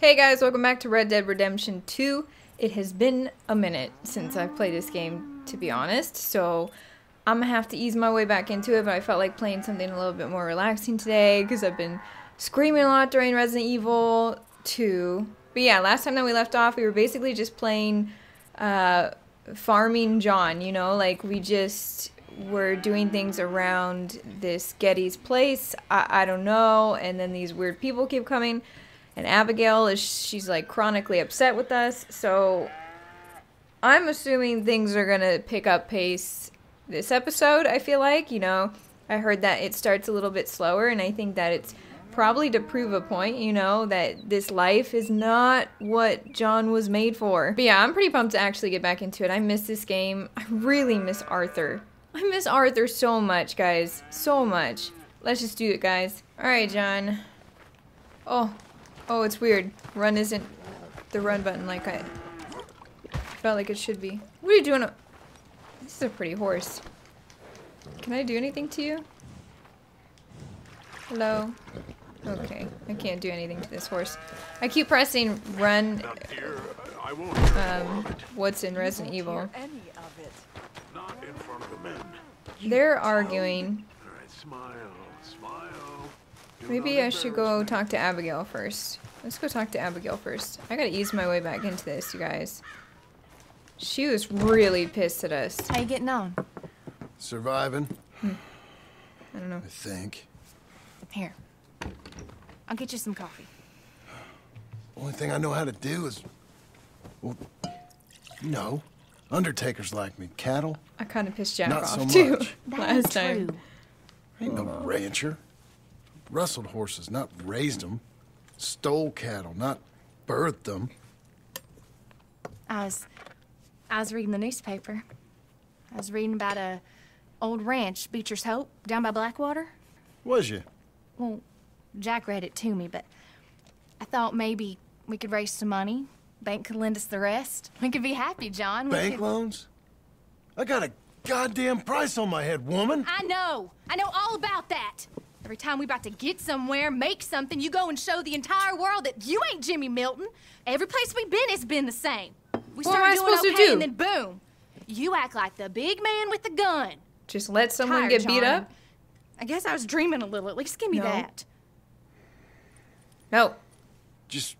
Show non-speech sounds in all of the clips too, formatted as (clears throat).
Hey guys, welcome back to Red Dead Redemption 2. It has been a minute since I've played this game, to be honest, so I'm gonna have to ease my way back into it, but I felt like playing something a little bit more relaxing today because I've been screaming a lot during Resident Evil 2. But yeah, last time that we left off, we were basically just playing uh, farming John, you know, like we just were doing things around this Geddes' place. I, I don't know, and then these weird people keep coming. And Abigail is she's like chronically upset with us. So I'm assuming things are gonna pick up pace this episode. I feel like you know I heard that it starts a little bit slower, and I think that it's probably to prove a point. You know that this life is not what John was made for. But yeah, I'm pretty pumped to actually get back into it. I miss this game. I really miss Arthur. I miss Arthur so much, guys. So much. Let's just do it, guys. All right, John. Oh, Oh, it's weird. Run isn't the run button like I felt like it should be. What are you doing? This is a pretty horse. Can I do anything to you? Hello? Okay, I can't do anything to this horse. I keep pressing run. Um, what's in Resident Evil? They're arguing. Maybe I should go talk to Abigail first. Let's go talk to Abigail first. I gotta ease my way back into this, you guys. She was really pissed at us. How you getting on? Surviving. Hmm. I don't know. I think. Here. I'll get you some coffee. Only thing I know how to do is... Well, you know, undertakers like me. Cattle? I kind of pissed Jack Not off so too much. (laughs) last time. True. Ain't no rancher. Rustled horses, not raised them. Stole cattle, not birthed them. I was, I was reading the newspaper. I was reading about a old ranch, Beecher's Hope, down by Blackwater. Was you? Well, Jack read it to me, but I thought maybe we could raise some money. Bank could lend us the rest. We could be happy, John. We Bank could- loans? I got a goddamn price on my head, woman. I know. I know all about that. Every time we about to get somewhere, make something, you go and show the entire world that you ain't Jimmy Milton. Every place we've been has been the same. We What am I started doing to okay, do? and then boom, you act like the big man with the gun. Just let someone Tired, get beat up? I guess I was dreaming a little. At least give me No. that. No. Just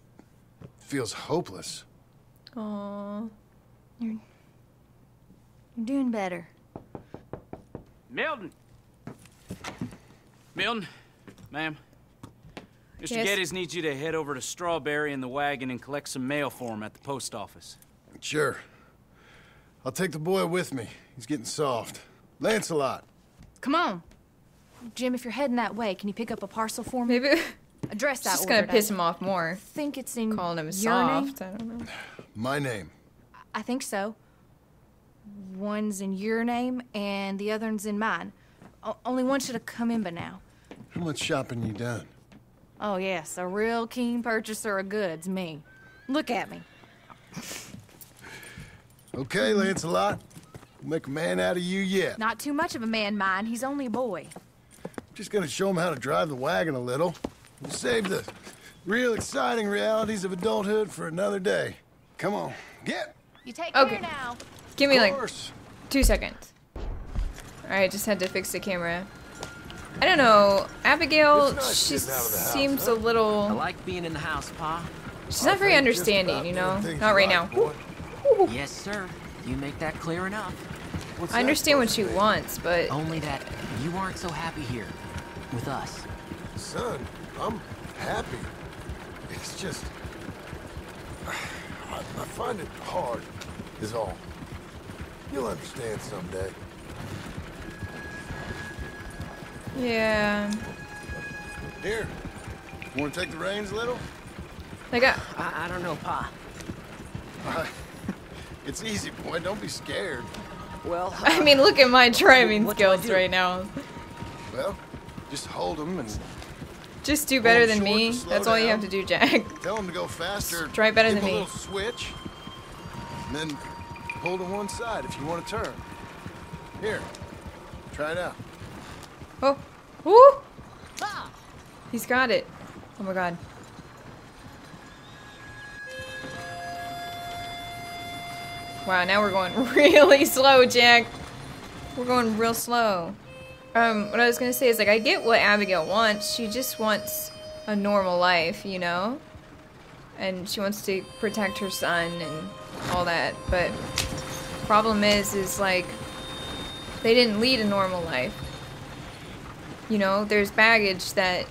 feels hopeless. Aww. You're doing better. Milton! Milton, ma'am. Mr. Yes? Geddes needs you to head over to Strawberry in the wagon and collect some mail for him at the post office. Sure. I'll take the boy with me. He's getting soft. Lancelot. Come on. Jim, if you're heading that way, can you pick up a parcel for me? Maybe Address it's that just gonna piss I him off more. think it's in Calling him your soft. name? I don't know. My name. I think so. One's in your name and the other one's in mine. O- only one should have come in by now. How much shopping you done? Oh, yes, a real keen purchaser of goods, me. Look at me. Okay, Lancelot. We'll make a man out of you yet. Not too much of a man, mind. He's only a boy. Just gonna show him how to drive the wagon a little. We'll save the real exciting realities of adulthood for another day. Come on, get. You take Okay. care now. Give me like two seconds. Alright, just had to fix the camera. I don't know. Abigail, nice she getting out of the house, seems huh? a little. I like being in the house, Pa. She's not very I think understanding, you know? Not right right, now. boy. Yes, sir. You make that clear enough. What's I understand what she to mean? wants, but Only that you aren't so happy here with us. Son, I'm happy. It's just. I, I find it hard, is all. You'll understand someday. Yeah. Here, want to take the reins a little? Like, I, I, I don't know, Pa. Uh, (laughs) it's easy, boy. Don't be scared. Well, I mean, look at my driving What do I skills right now. Well, just hold them and Just do better than me. to slow That's all you have to do, Jack. (laughs) tell them to go faster. Try better Give than 'em me. a little switch, and then hold to one side if you want to turn. Here, try it out. Oh! Woo! He's got it. Oh my god. Wow, now we're going (laughs) really slow, Jack. We're going real slow. Um, what I was gonna say is, like, I get what Abigail wants. She just wants a normal life, you know? And she wants to protect her son and all that, but problem is, is, like, they didn't lead a normal life. You know, there's baggage that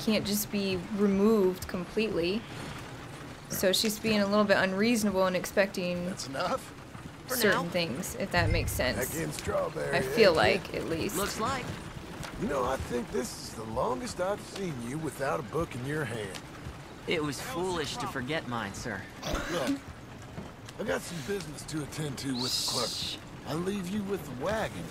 can't just be removed completely. So she's being a little bit unreasonable and expecting That's enough? For certain now. things, if that makes sense. strawberry. I feel like, at least. Looks like. kid? You know, I think this is the longest I've seen you without a book in your hand. It was foolish to forget mine, sir. Look, I got some business to attend to with the clerk. I leave you with the wagon.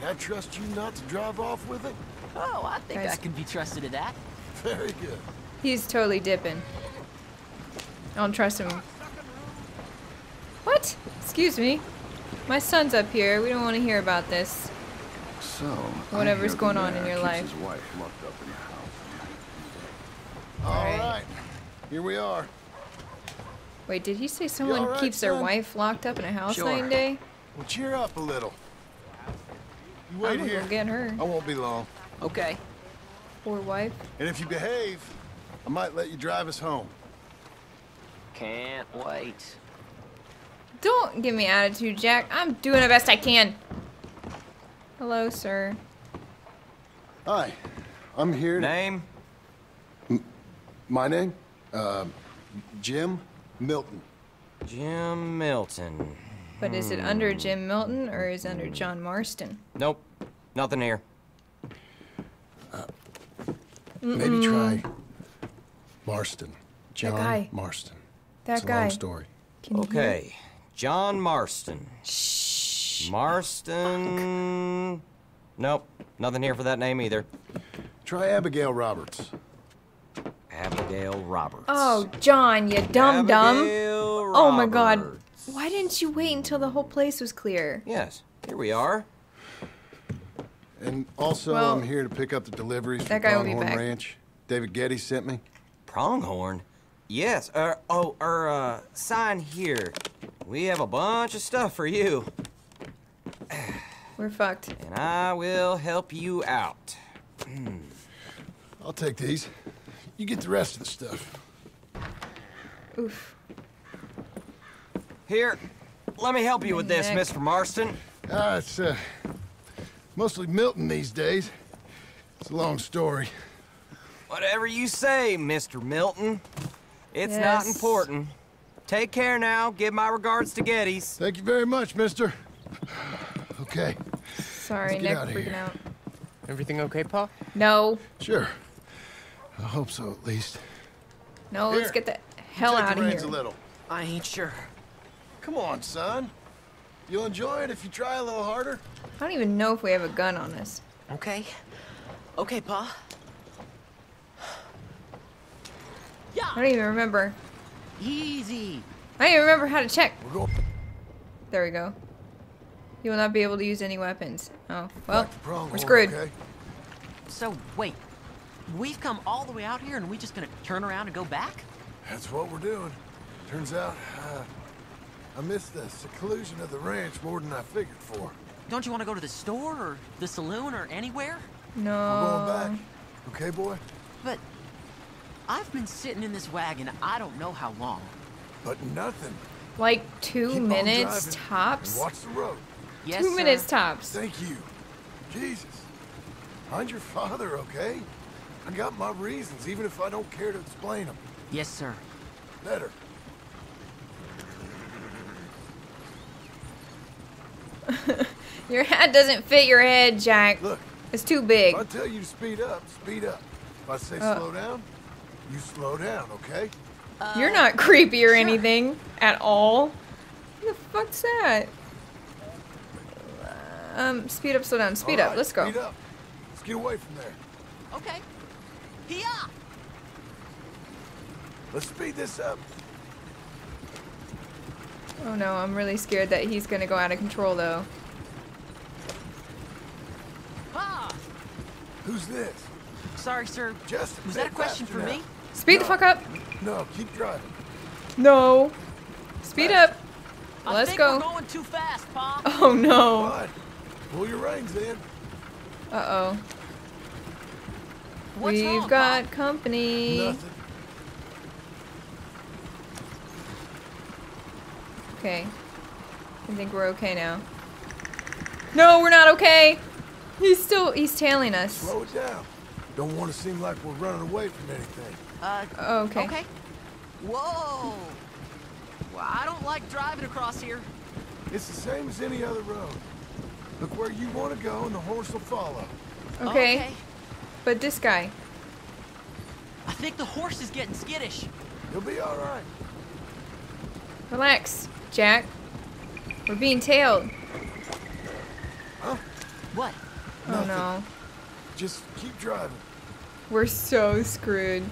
Can I trust you not to drive off with it? Oh, I think Guys. I can be trusted to that. Very good. He's totally dipping. I don't trust him. What? Excuse me. My son's up here. We don't want to hear about this. So, Whatever's going on in mayor your keeps life. His wife locked up in the house. All right. right. Here we are. Wait, did he say someone alright, keeps their wife locked up in a house Sure. night and day? Well, cheer up a little. You I'm wait gonna here. get her. I won't be long. Okay. Poor wife. And if you behave, I might let you drive us home. Can't wait. Don't give me attitude, Jack. I'm doing the best I can. Hello, sir. Hi. I'm here to... Name? My name? Uh, Jim Milton. Jim Milton. But is it under hmm. Jim Milton or is it under John Marston? Nope. Nothing here. Uh, maybe try Marston. John guy. Marston. That it's a guy. long story. Can you hear? Okay. John Marston. Shh. Marston. Nope. Nothing here for that name either. Try Abigail Roberts. Abigail Roberts. Oh, John, you dumb dumb. Abigail Oh my god. Roberts. Why didn't you wait until the whole place was clear? Yes. Here we are. And also, Well, I'm here to pick up the deliveries that from guy will be Pronghorn back. Ranch. David Geddes sent me. Pronghorn. Yes. Uh, oh, er, uh, sign here. We have a bunch of stuff for you, We're fucked. and I will help you out. I'll take these. You get the rest of the stuff. Oof. Here, let me help you with this, Next. Mr. Marston. Ah, it's uh, mostly Milton these days. It's a long story. Whatever you say, Mr. Milton. It's not important. Take care now. Give my regards to Geddes. Thank you very much, mister. Okay, Sorry, Let's get Nick outta freaking here. out. Everything okay, Pa? No. sure. I hope so, at least. No, let's get the hell Take out the of reins here. a little. I ain't sure. Come on, son. You'll enjoy it if you try a little harder. I don't even know if we have a gun on us. Okay. Okay, Pa. I don't even remember. Easy. I don't even remember how to check. We're going There we go. You will not be able to use any weapons. Oh, well, back we're screwed. Okay? So, wait. We've come all the way out here and we just gonna turn around and go back? That's what we're doing. Turns out, uh, I missed the seclusion of the ranch more than I figured for. Don't you want to go to the store or the saloon or anywhere? No. We're going back. Okay, boy? But I've been sitting in this wagon I don't know how long. But nothing. Like two Keep on minutes driving tops? Watch the road. Yes, Two sir. minutes tops. Thank you. Jesus. Find your father, okay? I got my reasons, even if I don't care to explain them. Yes, sir. Better. (laughs) Your hat doesn't fit your head, Jack. Look, It's too big. if I tell you to speed up, speed up. If I say Uh. slow down, you slow down, okay? You're not creepy or sure. anything at all. What the fuck's that? Um, speed up, slow down. Speed All up. Let's go. Speed up. Let's get away from there. Okay. Here. Let's speed this up. Oh no, I'm really scared that he's gonna go out of control though. Ah. Who's this? Sorry, sir. Just a Was that a question for now. me? Speed the fuck up. No, keep driving. No. Speed up. I Let's think go. We're going too fast, Pa. Oh no. What? Pull your reins then. Uh oh. What's We've wrong, got Pa? company. Nothing. Okay. I think we're okay now. No, we're not okay. He's still he's tailing us. Slow down. Don't want to seem like we're running away from anything. Uh, Okay. okay. Whoa. Well, I don't like driving across here. It's the same as any other road. Look where you want to go and the horse will follow. Okay. okay. But this guy. I think the horse is getting skittish. He'll be all right. Relax, Jack. We're being tailed. Huh? What? Oh Nothing. no. Just keep driving. We're so screwed.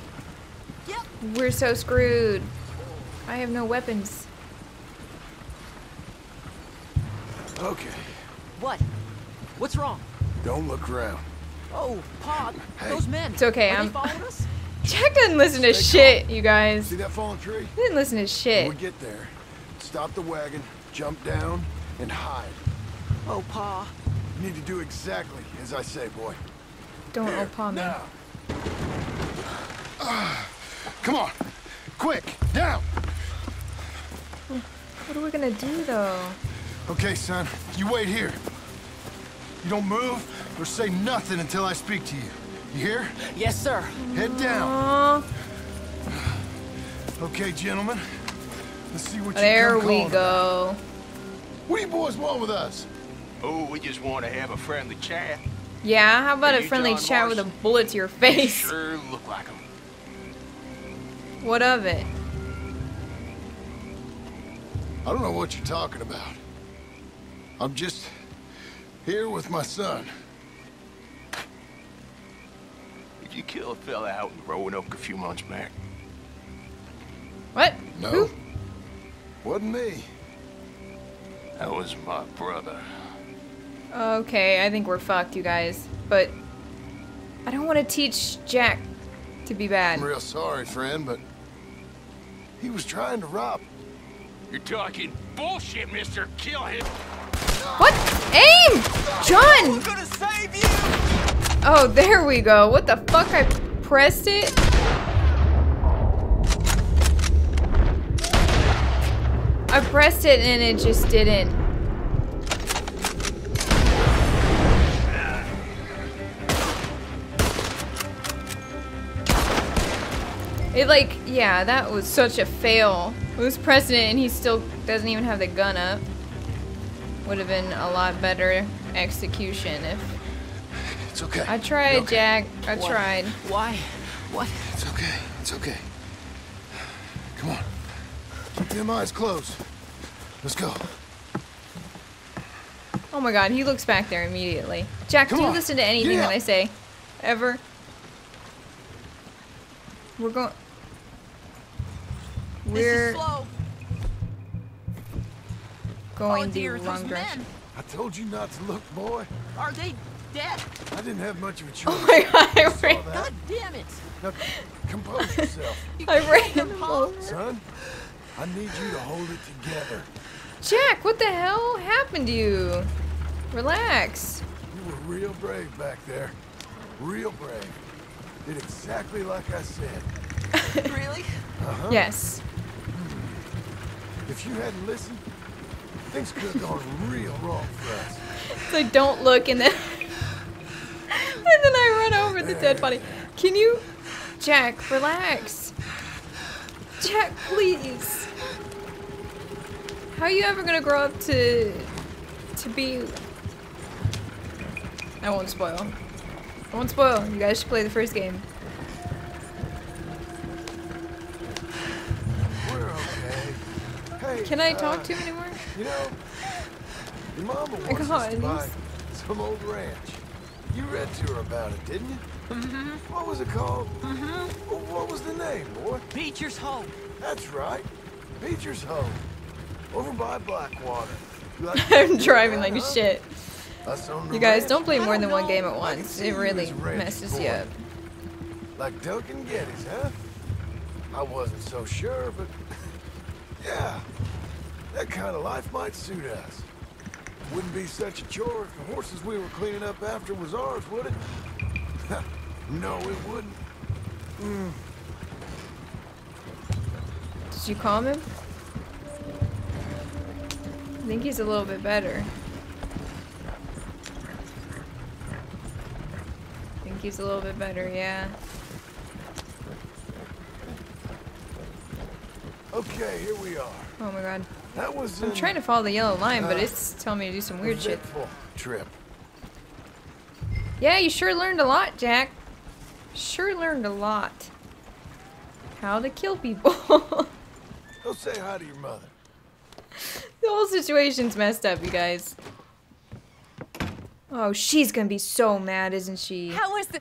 Yep. We're so screwed. I have no weapons. Okay. What? What's wrong? Don't look around. Oh, Pa, Hey. those men. It's okay, Are I'm- they um, us? (laughs) Jack doesn't listen to Stay shit, you guys. See that fallen tree? He didn't listen to When shit. we get there, stop the wagon, jump down, and hide. Oh, Pa. You need to do exactly as I say, boy. Don't Here, opa me. now. Ah, come on, quick, down. What are we gonna do though? Okay, son, you wait here. You don't move or say nothing until I speak to you. You hear? Yes, sir. Head down. Aw, Okay, gentlemen. There come we calling about. go. What do you boys want with us? Oh, we just want to have a friendly chat. Yeah, how about Are a friendly John chat with a bullet to your face? Sure look like him. What of it? I don't know what you're talking about. I'm just here with my son. Did you kill a fella out in Roanoke a few months back? What? No. Who? Wasn't me. That was my brother. Okay, I think we're fucked, you guys. But I don't want to teach Jack to be bad. I'm real sorry, friend, but he was trying to rob. You're talking bullshit, mister. Kill him. What? Aim! John! gonna save you! Oh, there we go. What the fuck? I pressed it? I pressed it and it just didn't. It like, yeah, that was such a fail. It was president and he still doesn't even have the gun up. Would have been a lot better execution if It's okay. I tried, okay? Jack. I What? tried. Why? What? It's okay. It's okay. Come on. Keep them eyes closed. Let's go. Oh my god, he looks back there immediately. Jack, Come do you on. listen to anything Yeah. that I say? Ever? We're going. This We're going oh the dear, wrong direction. I told you not to look, boy. Are they dead? I didn't have much of a oh choice. Oh my god, I Saw ran. God damn it! Now, compose yourself. (laughs) I ran him over. Son, I need you to hold it together. Jack, what the hell happened to you? Relax. You were real brave back there. Real brave. Did exactly like I said. (laughs) really? Uh-huh. Yes. If you hadn't listened, things could have gone real wrong for us. (laughs) So don't look and then (laughs) and then I run over the dead body. Can you Jack, relax. Jack, please. How are you ever gonna grow up to to be I won't spoil. I won't spoil. You guys should play the first game. We're okay. Hey, Can I uh, talk to him anymore? You know, your mama My wants us to buy some old ranch. You read to her about it, didn't you? Mm-hmm. What was it called? Mm-hmm. What was the name, boy? Beecher's home. That's right. Beecher's home. Over by Blackwater. Like (laughs) I'm driving like huh? shit. Us on the You guys don't play more than one game at once. It really messes you up. Like Duncan Geddes, huh? I wasn't so sure, but (laughs) yeah. That kind of life might suit us. Wouldn't be such a chore if the horses we were cleaning up after was ours, would it? (laughs) no, it wouldn't. Mm. Did you calm him? I think he's a little bit better. I think he's a little bit better, yeah. Okay, here we are. Oh my god. That was I'm trying to follow the yellow line, but uh, it's telling me to do some weird shit. trip. Yeah, you sure learned a lot, Jack. Sure learned a lot. How to kill people. (laughs) Go say hi to your mother. The whole situation's messed up, you guys. Oh, she's gonna be so mad, isn't she? How was the.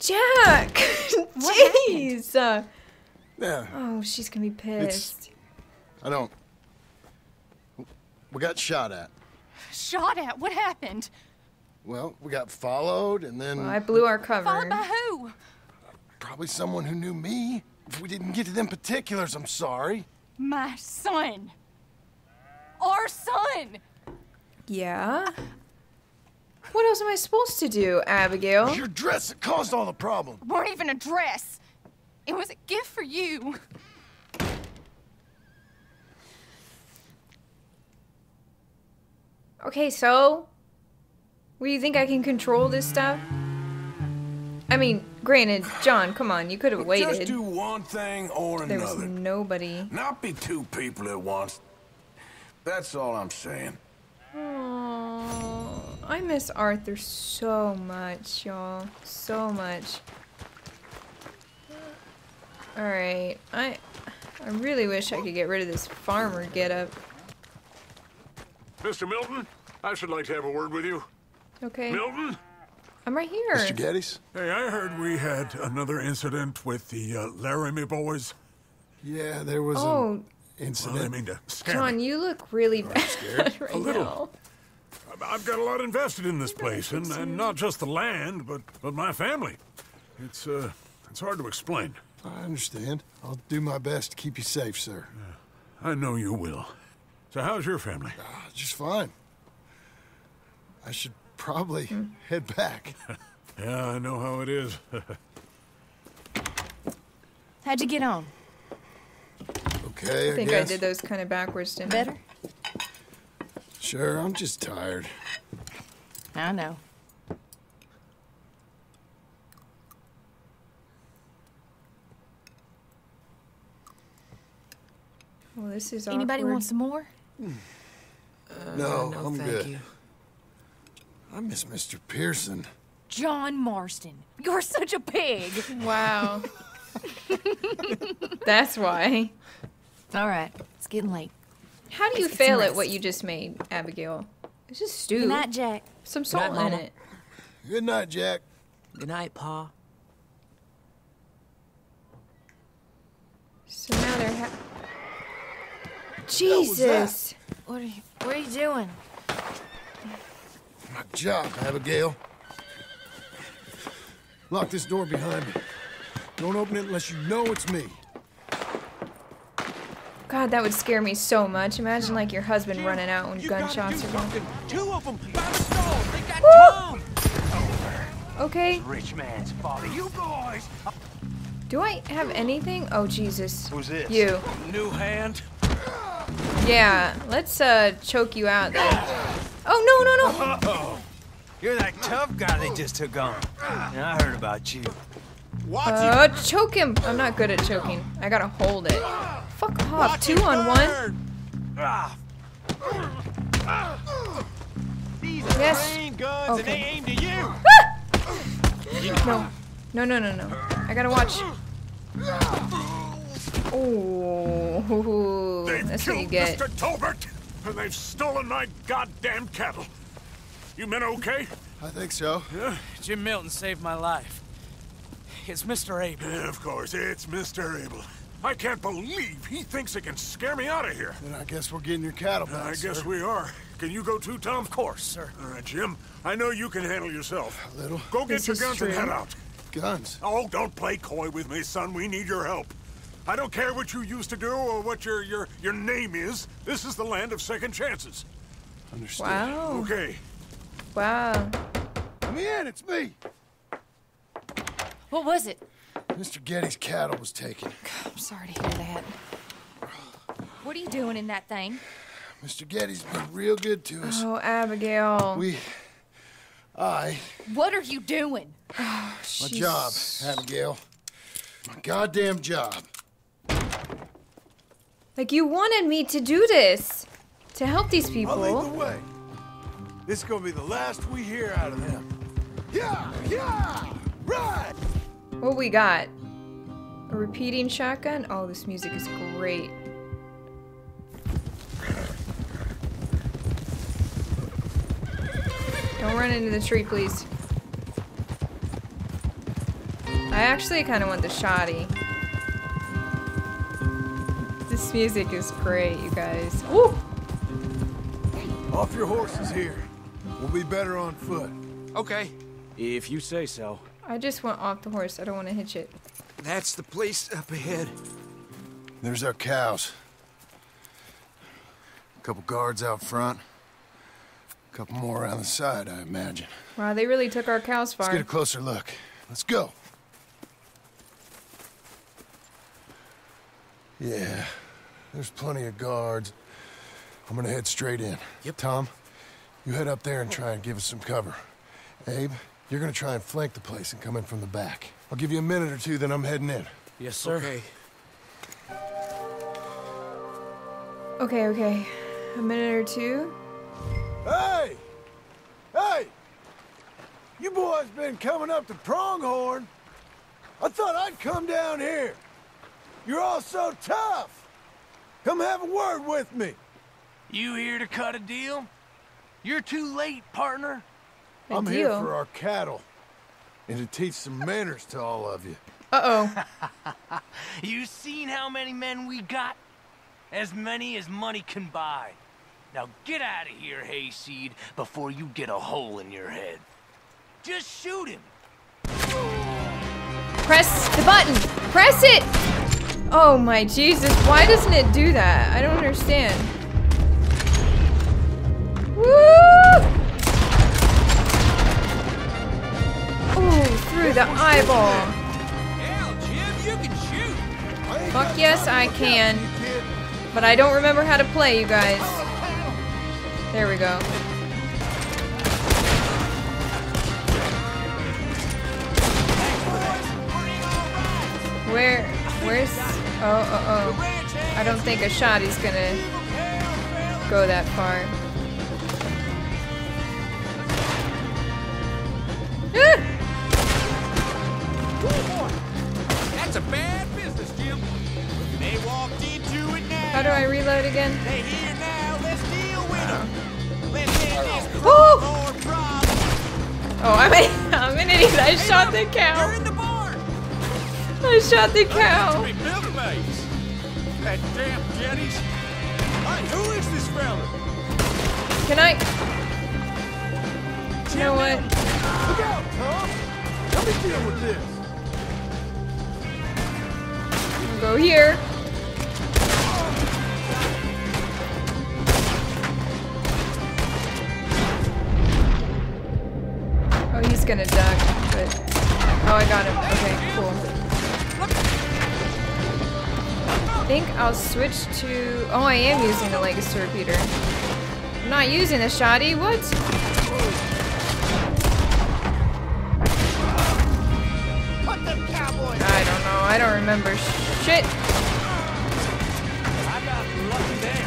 Jack! (laughs) Jeez! Uh, Yeah, oh, she's gonna be pissed. I don't. We got shot at. Shot at? What happened? Well, we got followed, and then Well, I blew our cover. Followed by who? probably someone who knew me. If we didn't get to them particulars, I'm sorry. My son. Our son. Yeah? What else am I supposed to do, Abigail? Your dress that caused all the problem. Weren't even a dress. It was a gift for you. Okay, so? What do you think I can control this stuff? I mean, granted, John, come on, you could have waited. Just waited. do one thing or There was nobody. Not be two people at once. That's all I'm saying. Oh, I miss Arthur so much, y'all. So much. Alright, I I really wish I could get rid of this farmer getup. Mr. Milton, I should like to have a word with you. Okay. Milton? I'm right here. Mr. Geddes? Hey, I heard we had another incident with the uh, Laramie boys. Yeah, there was Oh, an Well, I mean to scare John, me. you look really bad right A little. now. I've got a lot invested in this place, and, and not just the land, but, but my family. It's, uh, it's hard to explain. I understand. I'll do my best to keep you safe, sir. I know you will. So how's your family? Ah, Just fine. I should probably Hmm. head back. (laughs) Yeah, I know how it is. (laughs) How'd you get on? Okay, I, I think guess. I did those kind of backwards, didn't Better? Sure, I'm just tired. I know. Well, this is Anybody awkward. want some more? no, no, I'm thank good. you. I miss Mr. Pearson. John Marston. You're such a pig. (laughs) Wow. (laughs) That's why. All right, it's getting late. How do you Let's get some fail at what you just made, Abigail? It's just stew. Good night, Jack. Some salt night, in Mama. it. Good night, Jack. Good night, Pa. So now they're ha- Jesus. What are you, what are you doing? My job, Abigail. Lock this door behind me. Don't open it unless you know it's me. God, that would scare me so much. Imagine like your husband running out when gunshots are going. Two of them by the stove. They got Woo! Tom. Okay. Rich man's father. You boys. Do I have anything? Oh Jesus. Who's this? You. New hand? Yeah. Let's uh choke you out then. Oh no no no. You're that tough guy they just took on. And I heard about you. Uh, choke him. I'm not good at choking. I gotta hold it. Fuck off. Two on one. Ah, These Yes. are trained guns and they Okay. aim to you. No. No no no no. I gotta watch. Oh, that's what you get. Mr. Tolbert, and they've stolen my goddamn cattle. You men okay? I think so. Yeah? Jim Milton saved my life. It's Mr. Abel. Yeah, of course, it's Mr. Abel. I can't believe he thinks he can scare me out of here. Then I guess we're getting your cattle back, I guess we are. Can you go too, Tom? Of course, sir. All right, Jim. I know you can handle yourself. A little. Go get This your is guns and head out. Guns. Oh, don't play coy with me, son. We need your help. I don't care what you used to do or what your your your name is. This is the land of second chances. Understood. Wow. Okay. Wow. Come in, it's me. What was it? Mr. Geddes' cattle was taken. I'm sorry to hear that. What are you doing in that thing? Mr. Geddes' been real good to us. Oh, Abigail. We, I, What are you doing? my job, Abigail. My goddamn job. Like, you wanted me to do this. To help these people. I'll lead the way. This is gonna be the last we hear out of them. Yeah, yeah, right. What we got? A repeating shotgun? Oh, this music is great. Don't run into the tree, please. I actually kind of want the shoddy. This music is great, you guys. Woo! Off your horses here. We'll be better on foot. Okay, If you say so. I just want off the horse. I don't want to hitch it. that's the place up ahead. There's our cows. A couple guards out front. A couple more around the side, I imagine. Wow, they really took our cows far. Let's get a closer look. Let's go. Yeah, there's plenty of guards. I'm gonna head straight in. Yep. Tom, you head up there and try and give us some cover. Abe, you're gonna try and flank the place and come in from the back. I'll give you a minute or two, then I'm heading in. Yes, sir. Okay. Okay, okay. A minute or two. Hey! Hey! You boys been coming up to Pronghorn. I thought I'd come down here. You're all so tough. Come have a word with me. You here to cut a deal? You're too late, partner. A I'm here for our cattle. And to teach some manners to all of you. Uh oh. (laughs) You seen how many men we got? As many as money can buy. Now get out of here, Hayseed, before you get a hole in your head. Just shoot him. Press the button. Press it. Oh my Jesus! Why doesn't it do that? I don't understand. Woo! Ooh, through the eyeball. Fuck yes, I can. But I don't remember how to play, you guys. There we go. Where, where's, oh, oh, oh. I don't think a shot is gonna go that far. Ah! That's a bad business, Jim. They walked into it now. How do I reload again? They here now. Let's deal with them. Let's end this Woo! Pronghorn problem. Oh, I'm an, I'm an idiot. I shot the cow. You're in the barn. I shot the cow. That damn Geddes. Hey, who is this fella? Can I? You know what? Look out, Tom! Let me deal with this. Go here. Oh, he's gonna duck, but... Oh, I got him. Okay, cool. Think I'll switch to... Oh, I am using the Legacy Repeater. I'm not using the Shoddy. What? I don't know. I don't remember shit. I got lucky there.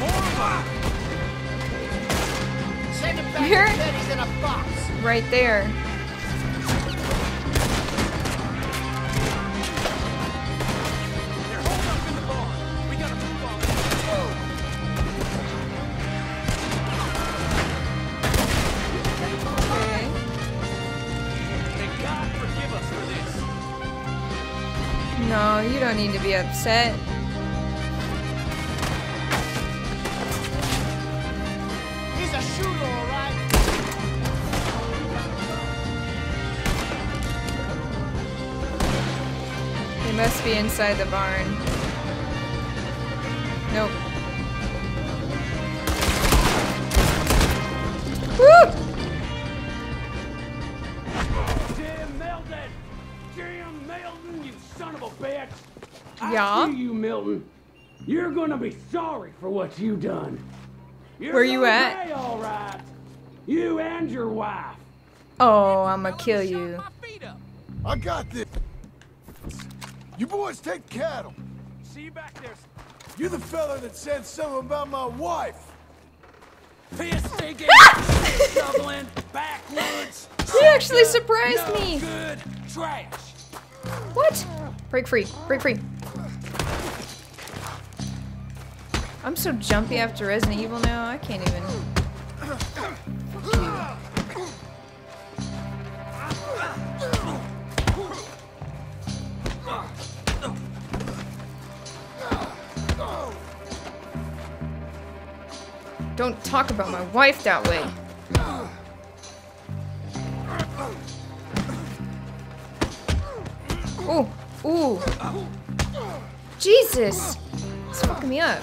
More Here? Right there. Be upset. He's a shooter, all right. They must be inside the barn. Sorry for what you done. You're Where you at? pay, all right. You and your wife. Oh, I'ma kill you. I got this. You boys take cattle. See you back there. You the fella that said something about my wife. Piss (laughs) stinking, shoveling, backwoods. He actually surprised no me. Good trash. What? Break free. Break free. I'm so jumpy after Resident Evil now, I can't even. Don't talk about my wife that way. Ooh, ooh. Jesus! It's fucking me up.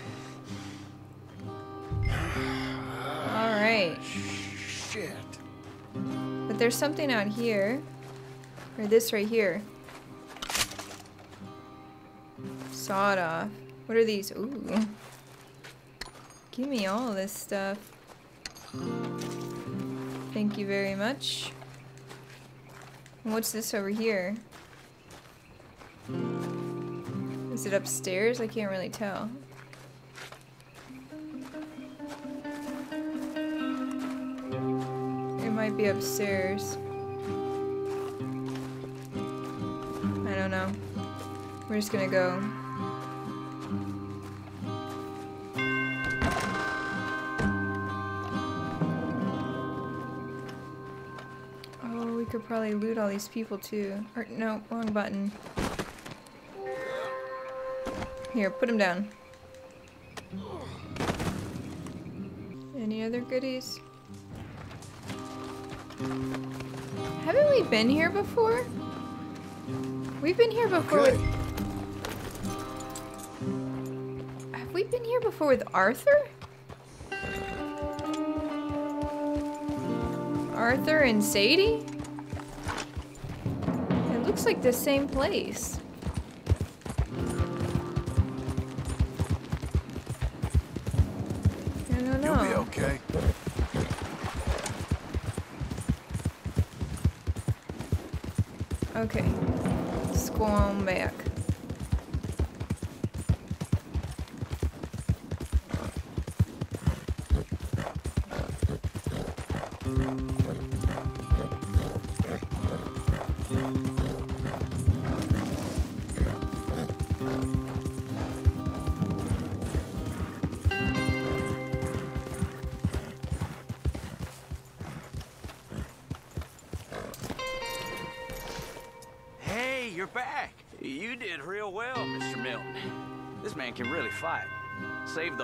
Alright. Shit. But there's something out here. Or this right here. Sawed off. What are these? Ooh. Give me all this stuff. Thank you very much. And what's this over here? Is it upstairs? I can't really tell. Might be upstairs. I don't know. We're just gonna go. Oh, we could probably loot all these people too. Or, no, wrong button. Here, put him down. Any other goodies? Haven't we been here before? We've been here before Okay. with... Have we been here before with Arthur? Arthur and Sadie? It looks like the same place.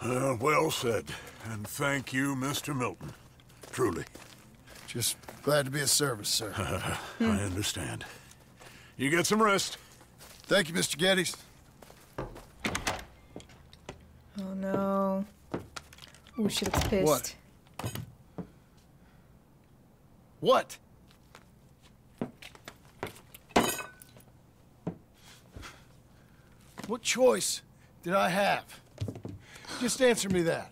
Uh, well said. And thank you, Mr. Milton. Truly. Just glad to be of service, sir. (laughs) I understand. You get some rest. Thank you, Mr. Geddes. Oh no. Ooh, she looks pissed. What? What? What choice did I have? Just answer me that.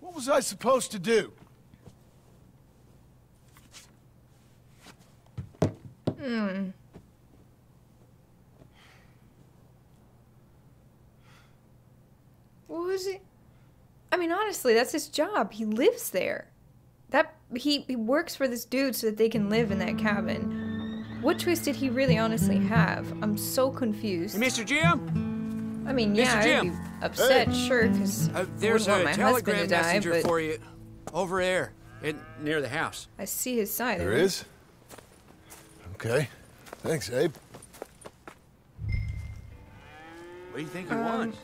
What was I supposed to do? Hmm. What was it? I mean, honestly, that's his job. He lives there. That he, he works for this dude so that they can live in that cabin. What choice did he really honestly have? I'm so confused. Hey, Mr. Jim? I mean, Mr. yeah, I'd Jim. be upset, sure, because Uh, there's want a my husband telegram to die, messenger but for you over there, in, near the house. I see his side There of it. is? Okay. Thanks, Abe. What do you think he Um, wants?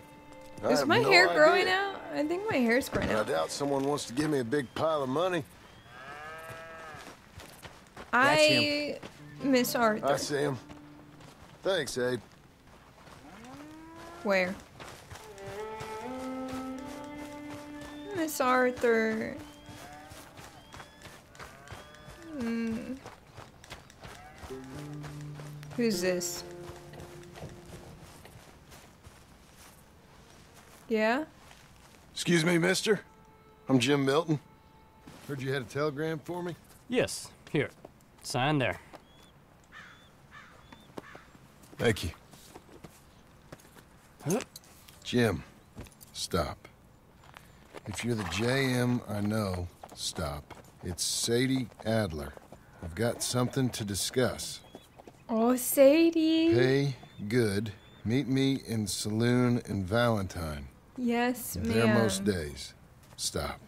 I Is my no hair growing out? I think my hair's growing out. I doubt someone wants to give me a big pile of money. I miss Arthur. I see him. Thanks, Abe. Where? Miss Arthur. Hmm. Who's this? Yeah? Excuse me, mister. I'm Jim Milton. Heard you had a telegram for me? Yes, here. Sign there. Thank you. Jim, stop. If you're the JM I know, stop. It's Sadie Adler. I've got something to discuss. Oh, Sadie. Pay good. Meet me in saloon in Valentine. Yes, ma'am. There most days. Stop.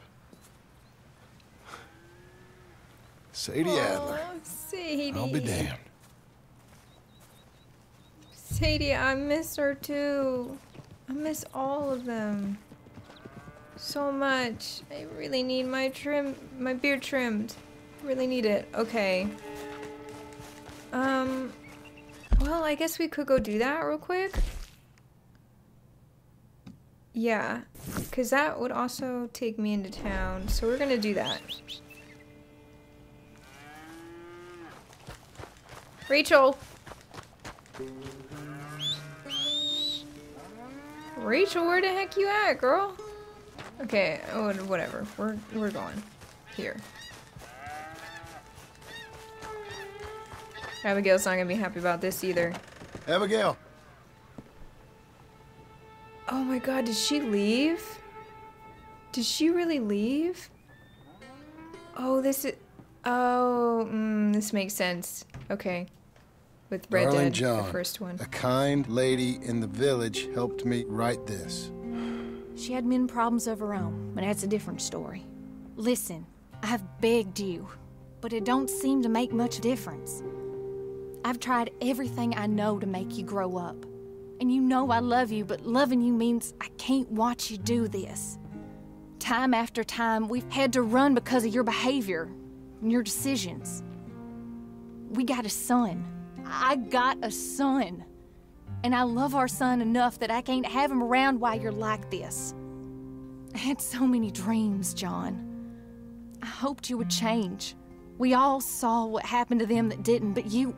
Sadie oh, Adler. Oh, Sadie. I'll be damned. Sadie, I miss her too. I miss all of them. So much. I really need my trim, my beard trimmed. Really need it. Okay. Um, well, I guess we could go do that real quick. Yeah, because that would also take me into town. So we're gonna do that. Rachel! Rachel, where the heck you at, girl? Okay, oh, whatever. We're we're going here. Abigail's not gonna be happy about this either. Abigail. Oh my god, did she leave? Did she really leave? Oh, this is. Oh, mm, this makes sense. Okay. With Red Darling Dead, John, the first one. a kind lady in the village helped me write this. She had men problems of her own, but that's a different story. Listen, I have begged you, but it don't seem to make much difference. I've tried everything I know to make you grow up. And you know I love you, but loving you means I can't watch you do this. Time after time, we've had to run because of your behavior and your decisions. We got a son. I got a son. And I love our son enough that I can't have him around while you're like this. I had so many dreams, John. I hoped you would change. We all saw what happened to them that didn't, but you.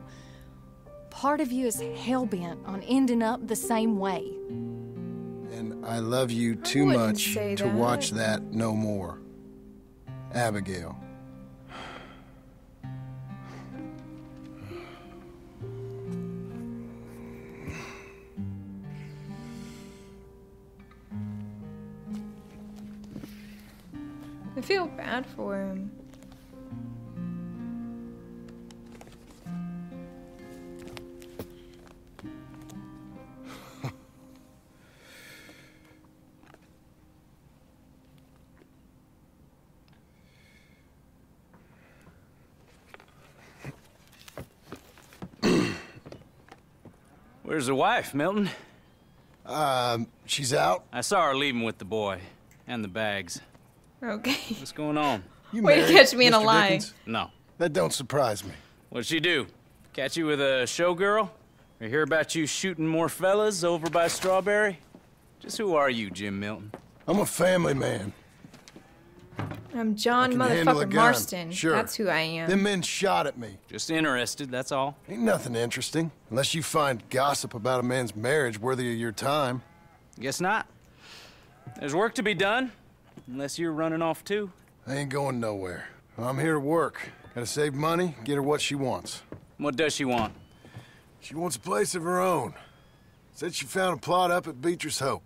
Part of you is hell bent on ending up the same way. And I love you too wouldn't much to that. watch that no more. Abigail. I feel bad for him. Where's the wife, Milton? Um, she's out. I saw her leaving with the boy and the bags. Okay. What's going on? You Way to catch me in a Mr. lie. Dickens? No. That don't surprise me. What'd she do? Catch you with a showgirl? Or hear about you shooting more fellas over by Strawberry? Just who are you, Jim Milton? I'm a family man. I'm John can handle a motherfucking gun, Marston. Sure. That's who I am. Them men shot at me. Just interested, that's all. Ain't nothing interesting. Unless you find gossip about a man's marriage worthy of your time. Guess not. There's work to be done. Unless you're running off too. I ain't going nowhere. I'm here to work. Gotta save money, get her what she wants. What does she want? She wants a place of her own. Said she found a plot up at Beecher's Hope.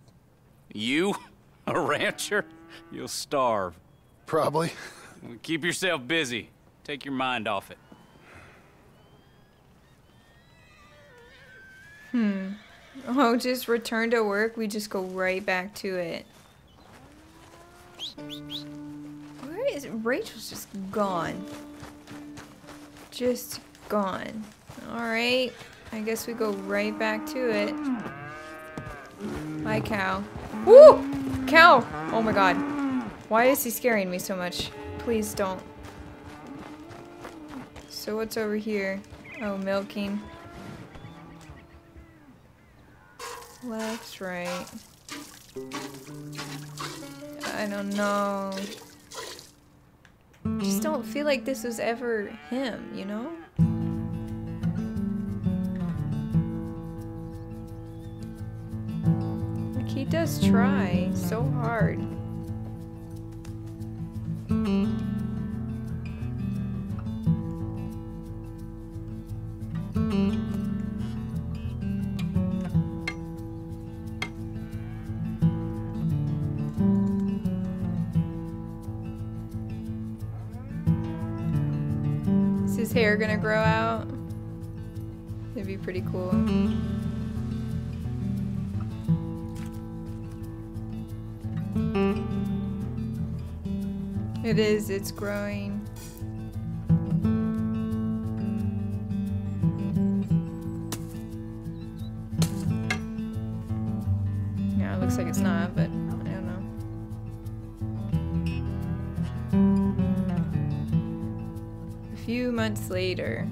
You? (laughs) A rancher? You'll starve. Probably. Keep yourself busy. Take your mind off it. Hmm. Oh, just return to work. We just go right back to it. Where is Rachel's just gone? Just gone. Alright. I guess we go right back to it. Hi, cow. Woo! Cow! Oh my god. Why is he scaring me so much? Please don't. So what's over here? Oh, milking. Left, right. I don't know. I Just don't feel like this was ever him, you know? Like he does try so hard. Pretty cool. It is, it's growing. Yeah, it looks like it's not, but I don't know. A few months later.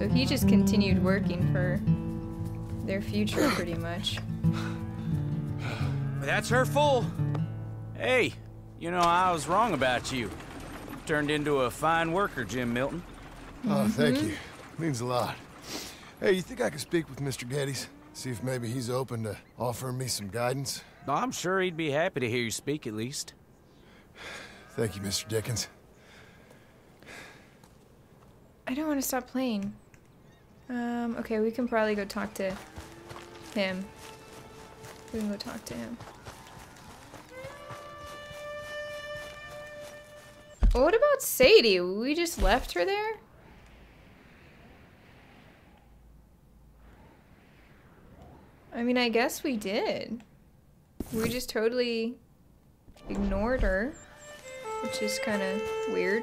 So he just continued working for their future pretty much. (sighs) That's her full. Hey, you know, I was wrong about you. Turned into a fine worker, Jim Milton. Oh, thank Mm-hmm. you. Means a lot. Hey, you think I could speak with Mr. Geddes? See if maybe he's open to offering me some guidance? I'm sure he'd be happy to hear you speak at least. Thank you, Mr. Dickens. I don't want to stop playing. Um, okay, we can probably go talk to him. We can go talk to him. What about Sadie? We just left her there? I mean, I guess we did. We just totally ignored her, which is kind of weird.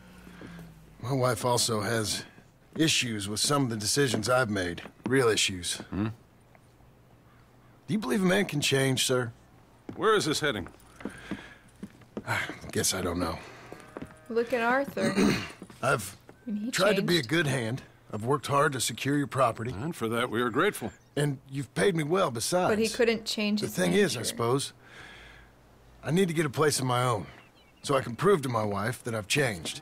My wife also has issues with some of the decisions I've made. Real issues. Hmm? Do you believe a man can change, sir? Where is this heading? I guess I don't know. Look at Arthur. (clears throat) I've And he tried to be a good hand. I've worked hard to secure your property. And for that, we are grateful. And you've paid me well besides. But he couldn't change The his thing is, I suppose, I need to get a place of my own. So I can prove to my wife that I've changed.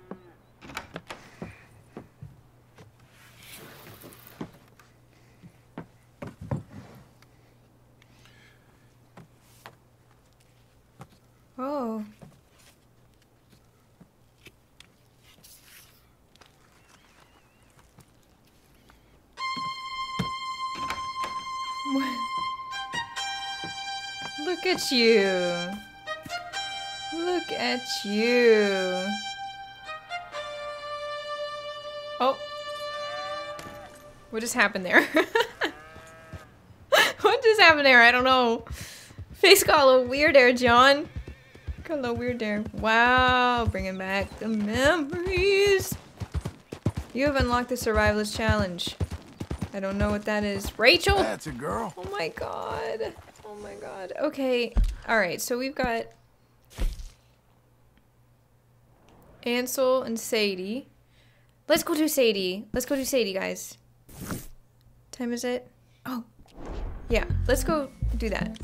Oh. Look at you. Look at you. Oh. What just happened there? (laughs) what just happened there? I don't know. Face got a little weird there, John. Little weird there. Wow, bringing back the memories. You have unlocked the survivalist challenge. I don't know what that is. Rachel? That's a girl. Oh my god. Oh my god. Okay. Alright, so we've got Ansel and Sadie. Let's go do Sadie. Let's go do Sadie, guys. Time is it? Oh. Yeah, let's go do that.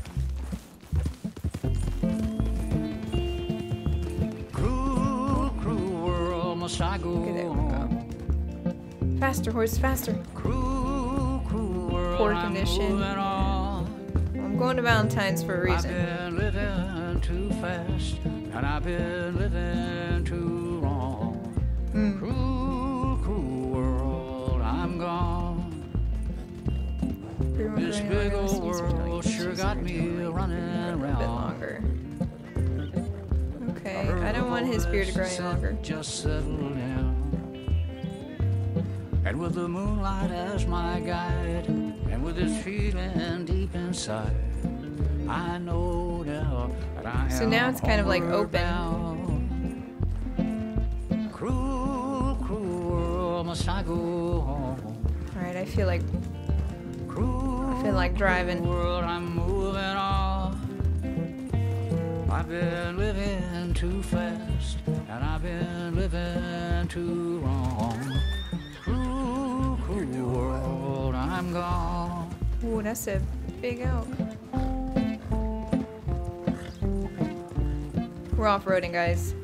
Faster, horse, faster. Cruel, cruel world, Poor I'm condition. I'm going to Valentine's for a I've reason. been living too fast, and I've been living too wrong. Mm. Cruel, cruel world, I'm gone. This big old world sure got me running A bit longer. Okay, I don't want his beard to grow any longer. Just settle down. And with the moonlight as my guide, and with this feeling deep inside, I know now that I am So now it's kind of like open. bound. Cruel, cruel must I go home? Alright, I feel like I feel like driving. World, I'm moving on. I've been living too fast, and I've been living too wrong. World, I'm gone. Ooh, that's a big elk. We're off-roading, guys.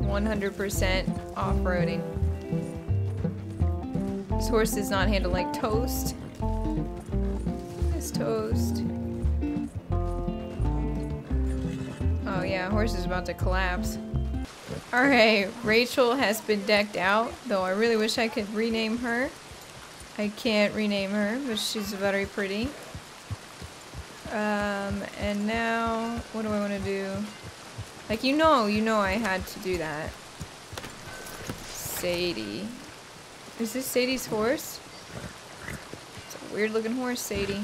100% off-roading. This horse does not handle like toast. It's toast. Oh yeah, horse is about to collapse. Alright, Rachel has been decked out, though I really wish I could rename her. I can't rename her, but she's very pretty. Um, and now, what do I want to do? Like, you know, you know I had to do that. Sadie. Is this Sadie's horse? It's a weird looking horse, Sadie.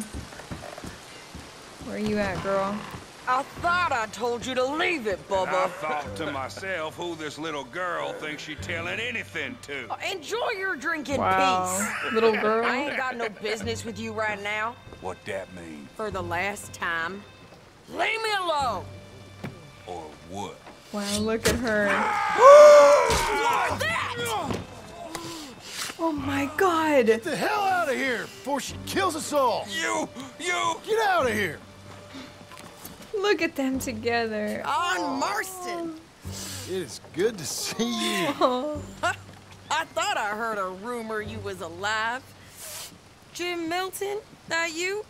Where are you at, girl? I thought I told you to leave it, Bubba. I thought to myself who this little girl thinks she telling anything to. Uh, enjoy your drink in Wow, peace. little girl. I ain't got no business with you right now. What that mean? For the last time. Leave me alone. Or what? Wow, look at her. (gasps) Oh my god! Get the hell out of here before she kills us all! You! You! Get out of here! Look at them together. John Marston. It is good to see you. Oh. (laughs) I thought I heard a rumor you was alive. Jim Milton, that you?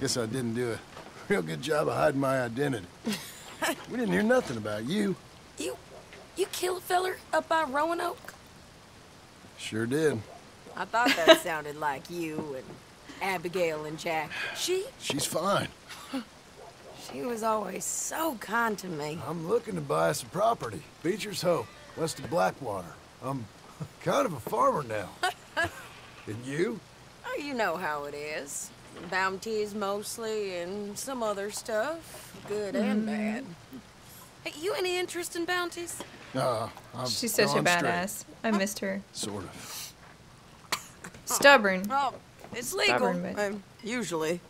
Guess I didn't do a real good job of hiding my identity. (laughs) we didn't hear nothing about you. You, you kill a feller up by Roanoke? Sure did. I thought that (laughs) sounded like you and Abigail and Jack. She, She's fine. She was always so kind to me. I'm looking to buy some property. Beecher's Hope, west of Blackwater. I'm (laughs) kind of a farmer now. (laughs) and you? Oh, you know how it is. Bounties mostly, and some other stuff, good and Mhm. bad. Hey, you any interest in bounties? Uh, I'm She's such a gone straight. badass. I missed her. Sort of. Stubborn. Oh, it's legal. Stubborn, but- um, usually.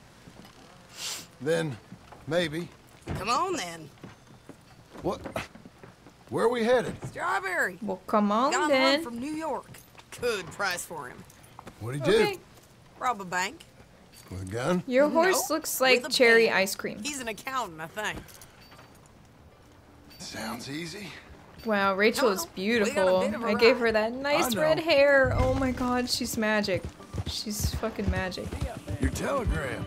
Then, maybe. Come on then. What? Where are we headed? Strawberry. Well, come on Got then. one from New York. Good price for him. What'd he do? Rob a bank. With a gun? Your horse No, looks like cherry pen. ice cream. He's an accountant, I think. Sounds easy. Wow, Rachel is we got a beautiful. bit of a I gave her that nice red hair. Oh my god, she's magic. She's fucking magic. Your telegram.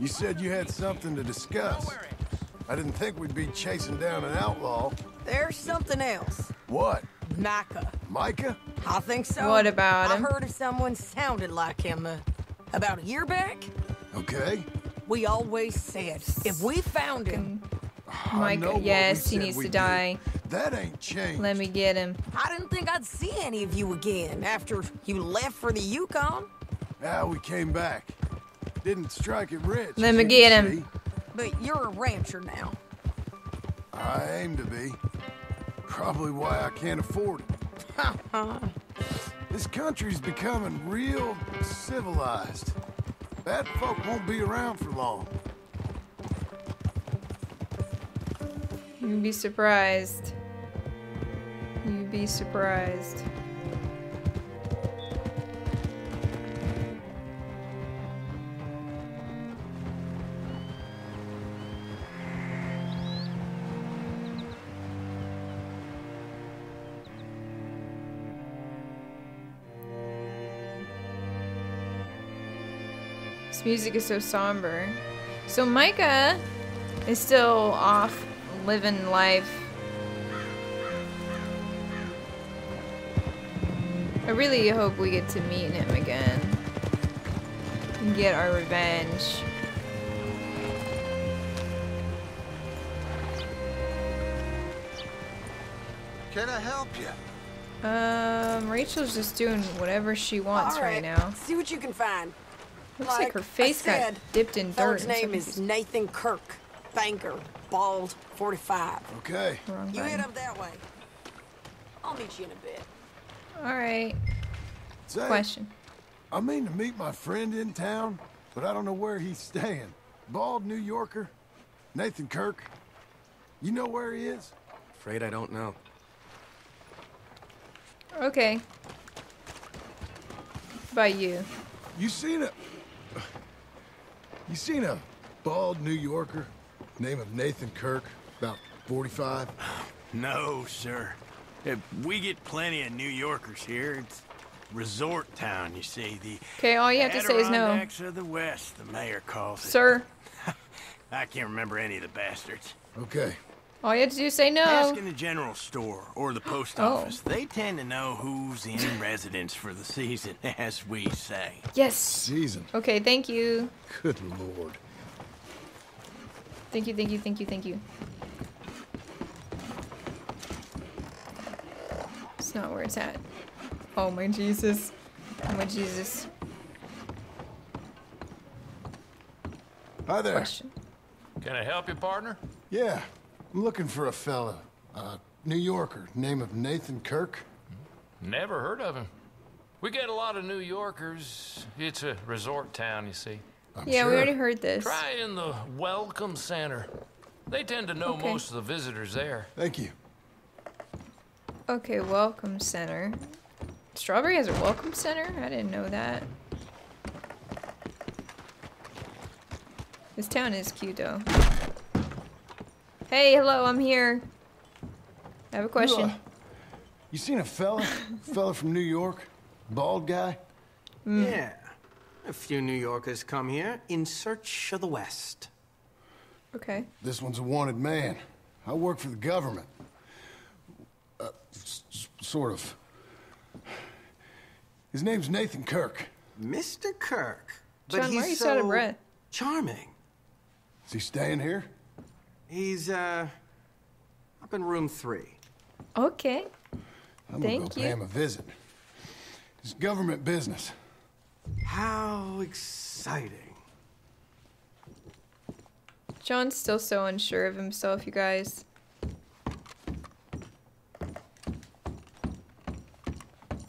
You said you had something to discuss. I didn't think we'd be chasing down an outlaw. There's something else. What? Micah. Micah? I think so. What about I him? heard of someone sounded like him uh, about a year back. Okay. We always said if we found him, Micah, know what we yes, he needs to we'd die. That ain't changed. Let me get him. I didn't think I'd see any of you again after you left for the Yukon. Now we came back. Didn't strike it rich. Let me get him. But you're a rancher now. I aim to be. Probably why I can't afford it. (laughs) This country's becoming real civilized. Bad folk won't be around for long. You'd be surprised. You'd be surprised. This music is so somber. So Micah is still off living life. I really hope we get to meet him again. And get our revenge. Can I help you? Um, Rachel's just doing whatever she wants right now. See what you can find. Looks like her I face got said, dipped in dirt. Fella's or name is Nathan Kirk. Banker. Bald. 45. Okay. Wrong You button. head up that way. I'll meet you in a bit. Alright. Say, Question. I mean to meet my friend in town, but I don't know where he's staying. Bald New Yorker? Nathan Kirk? You know where he is? Afraid I don't know. Okay. By you. You seen a... You seen a bald New Yorker? Name of Nathan Kirk, about 45? No, sir. Uh, We get plenty of New Yorkers here. It's resort town, you see. The Okay, all you have to say is no. Adirondacks of the West, the mayor calls it. Sir, (laughs) I can't remember any of the bastards. Okay. All you have to do is say no. Ask in the general store or the post Oh. office. They tend to know who's in (laughs) residence for the season, (laughs) as we say. Yes. Season. Okay, thank you. Good lord. Thank you, thank you, thank you, thank you. It's not where it's at. Oh my Jesus. Oh my Jesus. Hi there. Question. Can I help you, partner? Yeah, I'm looking for a fella. a New Yorker, name of Nathan Kirk. Never heard of him. We get a lot of New Yorkers. It's a resort town, you see. yeah, we already heard this. Try in the Welcome Center. They tend to know Okay. most of the visitors there. Thank you. Okay, welcome center. Strawberry has a welcome center? I didn't know that. This town is cute though. Hey, hello, I'm here. I have a question. You, uh, you seen a fella? (laughs) fella from New York? Bald guy? Yeah. A few New Yorkers come here in search of the West. Okay. This one's a wanted man. I work for the government. Uh, s- s- sort of. His name's Nathan Kirk. Mr. Kirk. But John, he's why are you so so out of breath? charming. Is he staying here? He's, uh, up in room three. Okay. I'm Thank gonna go you. pay him a visit. It's government business. How exciting. John's still so unsure of himself, you guys. I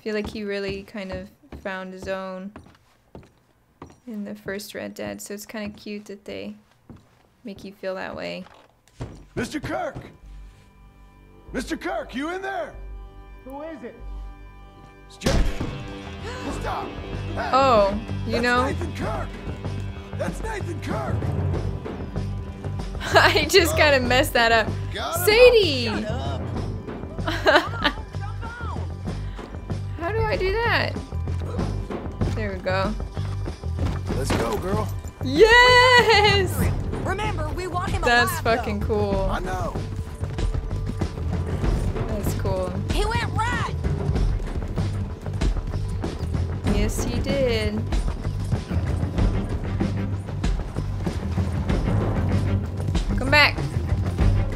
feel like he really kind of found his own in the first Red Dead, so it's kind of cute that they make you feel that way. Mr. Kirk! Mr. Kirk, you in there? Who is it? It's Jack. Stop! Hey, Oh, you that's know? Nathan Kirk! That's Nathan Kirk! (laughs) I just kind of messed that up. Got him. Sadie! (laughs) How do I do that? There we go. Let's go, girl. Yes! Remember, we want him That's alive, fucking cool. I know. That's cool. He went right. Yes, he did. Come back.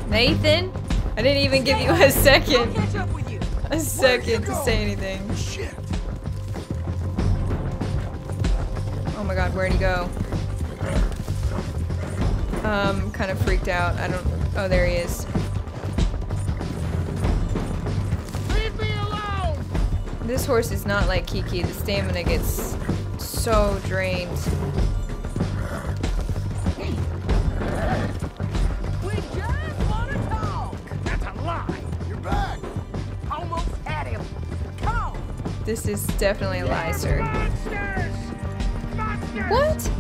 Nathan? I didn't even give you a second. Catch up with you. A second to say anything. Shit. Oh my god, where'd he go? Um, kind of freaked out. I don't. Oh, there he is. Leave me alone! This horse is not like Kiki. The stamina gets so drained. We just want to talk. That's a lie! You're back! Almost had him. Come. This is definitely a lie, sir. Monsters! Monsters! What?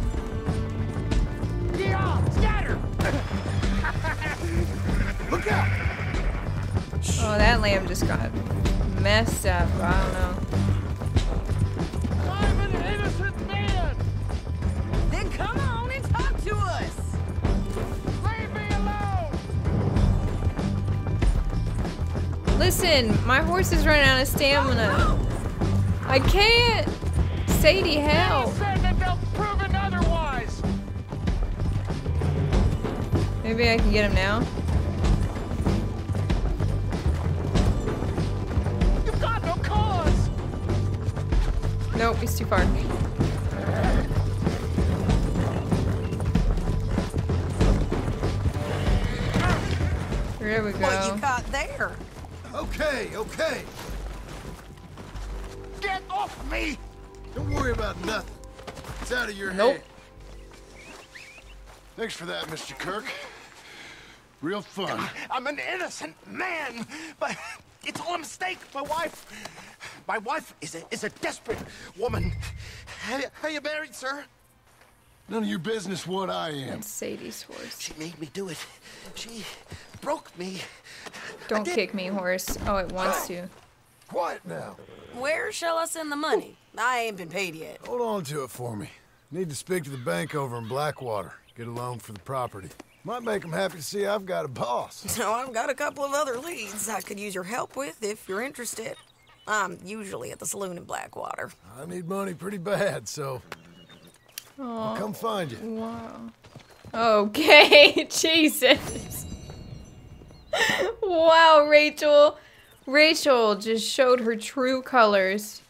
That lamb just got messed up. I don't know. I'm an innocent man! Then come on and talk to us. Leave me alone! Listen, my horse is running out of stamina. I can't. Sadie, help. said that they'll prove it otherwise! Maybe I can get him now. He's too far. There we go. What you got there? Okay, okay. Get off me! Don't worry about nothing. It's out of your Nope. head. Thanks for that, Mr. Kirk. Real fun. I'm an innocent man, but it's all a mistake. My wife, my wife is a, is a desperate woman. How, how you married, sir? None of your business what I am. That's Sadie's horse. She made me do it. She broke me. Don't kick me, horse. Oh, it wants to. Quiet now. Where shall I send the money? I ain't been paid yet. Hold on to it for me. Need to speak to the bank over in Blackwater. Get a loan for the property. Might make them happy to see I've got a boss. (laughs) So I've got a couple of other leads I could use your help with if you're interested. I'm usually at the saloon in Blackwater. I need money pretty bad, so I'll come oh, find you. Wow. Okay, (laughs) Jesus. wow, Rachel. Rachel just showed her true colors.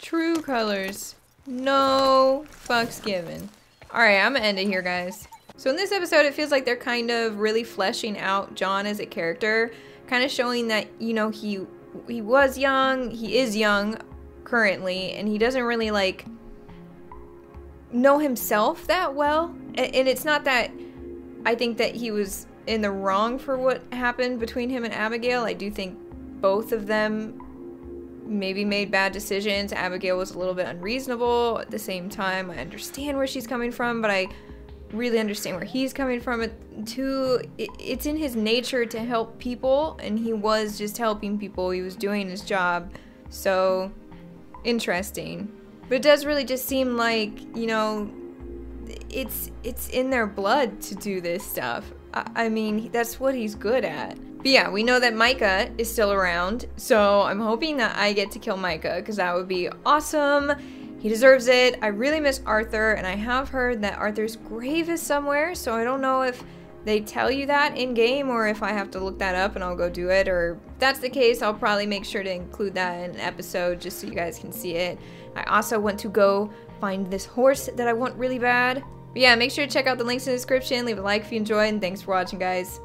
True colors. No fucks given. Alright, I'm gonna end it here, guys. So in this episode, it feels like they're kind of really fleshing out John as a character. Kind of showing that, you know, he he was young, he is young currently, and he doesn't really, like, know himself that well. And it's not that I think that he was in the wrong for what happened between him and Abigail. I do think both of them maybe made bad decisions. Abigail was a little bit unreasonable. At the same time, I understand where she's coming from, but I really understand where he's coming from. It- Too, it- it's in his nature to help people, and he was just helping people. He was doing his job. So, interesting. But it does really just seem like, you know, it's it's in their blood to do this stuff. I, I mean, that's what he's good at. But yeah, we know that Micah is still around, so I'm hoping that I get to kill Micah because that would be awesome. He deserves it. I really miss Arthur, and I have heard that Arthur's grave is somewhere, so I don't know if they tell you that in game or if I have to look that up and I'll go do it. Or if that's the case, I'll probably make sure to include that in an episode just so you guys can see it. I also want to go find this horse that I want really bad. But yeah, make sure to check out the links in the description. Leave a like if you enjoyed, and thanks for watching, guys.